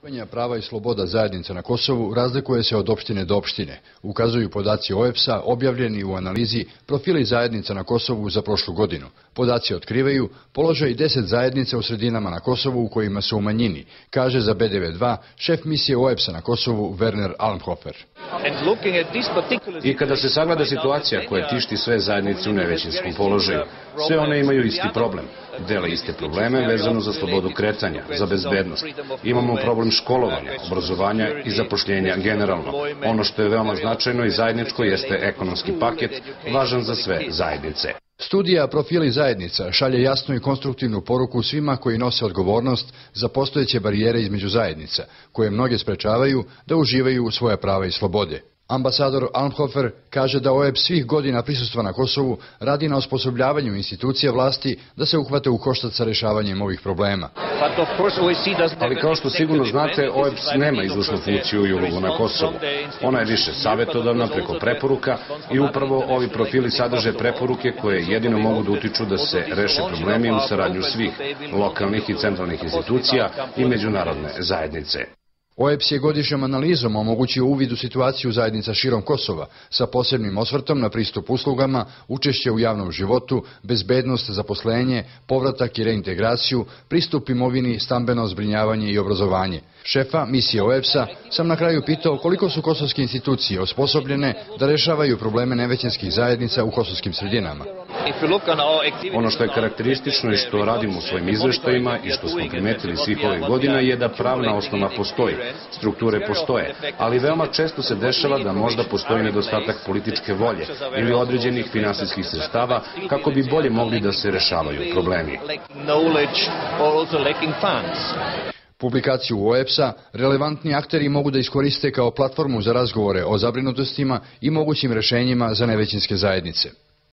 Pitanje prava i sloboda zajednica na Kosovu razlikuje se od opštine do opštine, ukazuju podaci OEPS-a objavljeni u analizi profili zajednica na Kosovu za prošlu godinu. Podaci otkrivaju položaj 10 zajednica u sredinama na Kosovu u kojima su u manjini, kaže za BDV2 šef misije OEPS-a na Kosovu Werner Almhofer. I kada se sagleda situacija koja tišti sve zajednice u nevećinskom položaju, sve one imaju isti problem, dele iste probleme vezano za slobodu kretanja, za bezbednost. Imamo problem školovanja, obrazovanja i zapošljenja generalno. Ono što je veoma značajno i zajedničko jeste ekonomski paket, važan za sve zajednice. Studija Profili zajednica šalje jasnu i konstruktivnu poruku svima koji nose odgovornost za postojeće barijere između zajednica, koje mnoge sprečavaju da uživaju svoja prava i slobode. Ambasador Almhofer kaže da OEB svih godina prisustva na Kosovu radi na osposobljavanju institucija vlasti da se uhvate u koštac sa rešavanjem ovih problema. Ali kao što sigurno znate, OEBS nema izvršnu funkciju i ulogu na Kosovu. Ona je više savjetodavna preko preporuka i upravo ovi profili sadrže preporuke koje jedino mogu da utiču da se reše problemi u saradnju svih lokalnih i centralnih institucija i međunarodne zajednice. OEPS je godišnjom analizom omogućio uvid u situaciju zajednica širom Kosova sa posebnim osvrtom na pristup uslugama, učešće u javnom životu, bezbednost, zaposlenje, povratak i reintegraciju, pristup imovini, stambeno zbrinjavanje i obrazovanje. Šefa misije OEPS-a sam na kraju pitao koliko su kosovske institucije osposobljene da rešavaju probleme nevećinskih zajednica u kosovskim sredinama. Ono što je karakteristično i što radimo u svojim izveštajima i što smo primetili svih ovih godina je da pravna osnova postoji, strukture postoje, ali veoma često se dešava da možda postoji nedostatak političke volje ili određenih finansijskih sredstava kako bi bolje mogli da se rešavaju problemi. Publikaciju OEPS-a relevantni akteri mogu da iskoriste kao platformu za razgovore o zabrinutostima i mogućim rešenjima za nevećinske zajednice.